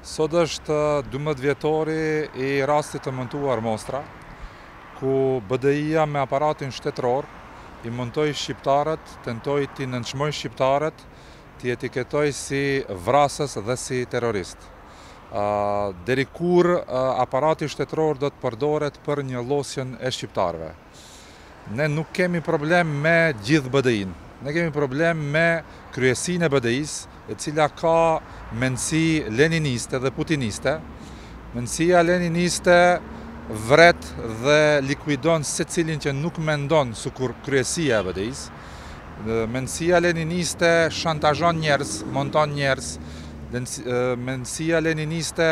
Sot është dymbëdhjetë vjetori i rastit të montuar Mostra, ku BDI-ja me aparatin shtetëror i montoi shqiptarët, tentoi t'i nënçmojë shqiptarët, t'i etiketojë si vrasës dhe si terroristë. Deri kur aparati shtetëror do të përdoret për njollosjen e shqiptarëve? Ne nuk kemi problem me gjithë BDI-në. Ne kemi problem me kryesinë e BDI-së, e cila ka mendësi leniniste dhe putiniste. Mendësia leniniste vret dhe likuidon secilin që nuk mendon sikur kryesia e BDI-së. Mendësia leniniste shantazhon njerëz, monton njerëz. Mendësia leniniste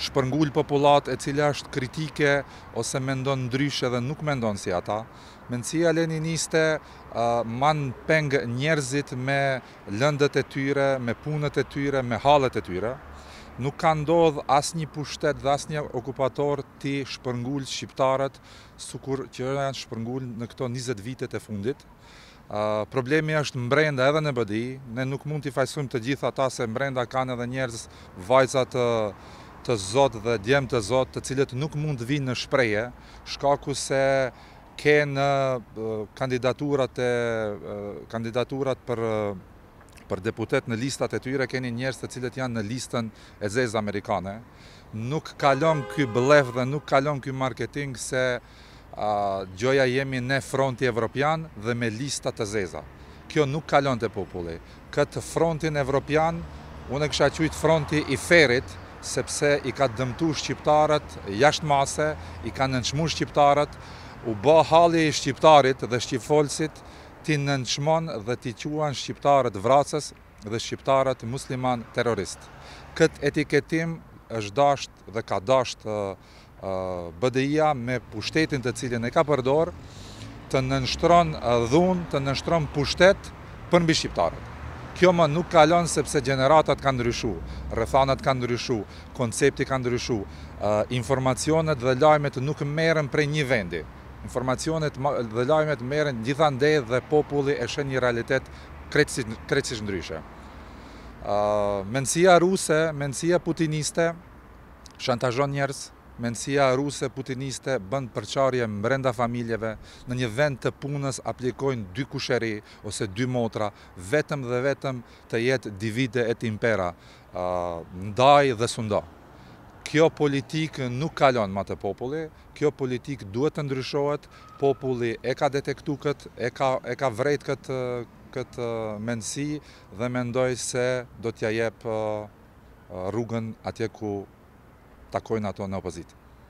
shpërngul popullatën e cila është kritike ose mendon ndryshe dhe nuk mendon si ata, mendësia leniniste man peng njerëzit me lëndët e tyre, me punët e tyre, me hallet e tyre. Nuk ka ndodhë asnjë pushtet dhe asnjë okupator t'i shpërngulë shqiptarët sukur që janë shpërngulë në këto njëzet vitet e fundit. Problemi është mbrenda edhe në BDI, ne nuk mund t'i fajësojmë të gjithë ata se mbrenda kanë edhe njerëz vajza të të zot dhe djem të zot të cilët nuk mund të vijnë në shprehje, shkaku se ke në kandidaturat e kandidaturat për për deputetë në listat e tyre keni njerëz të cilët janë në listën e zezë amerikane. Nuk kalon ky blef dhe nuk kalon ky marketing se Gjoja jemi ne fronti evropian dhe me lista të zeza. Kjo nuk kalon te populli. Kët frontin evropian unë e kisha qujt fronti i ferrit sepse i ka dëmtu shqiptarët jashtë mase, i ka nënçmu shqiptarët, u bë halli i shqiptarit dhe shqipfolësit t'i nënçmon dhe t'i quan shqiptarët vrasës dhe shqiptarët muslimanë terroristë. Këtë etiketim është dashtë dhe ka dashtë BDI-ja me pushtetin të cilin e ka përdor të nënshtron dhunë, të nënshtron pushtet për mbi shqiptarët. Kjo më nuk kalon sepse gjeneratat kanë ndryshu, rrethanat kanë ndryshu, koncepti kanë ndryshu, informacionet dhe lajmet nuk merren prej një vendi. Informacionet dhe lajmet merren gjithandej dhe populli e sheh një realitet krejtësisht ndryshe. Mendësia ruse, mendësia putiniste, shantazhon njerëz, mendësia ruse putiniste bën përçarje mbrenda familjeve, në një vend të punës aplikojnë dy kusheri ose dy motra, vetëm dhe vetëm të jetë divide et impera, ndaj dhe sundo. Kjo politikë nuk kalon ma te populli, kjo politikë duhet të ndryshohet, populli e ka detektu këtë, e ka e ka vrejt këtë këtë mendësi dhe mendoj se do t'ia jep rrugën atje ku takojnë ato në opozitë.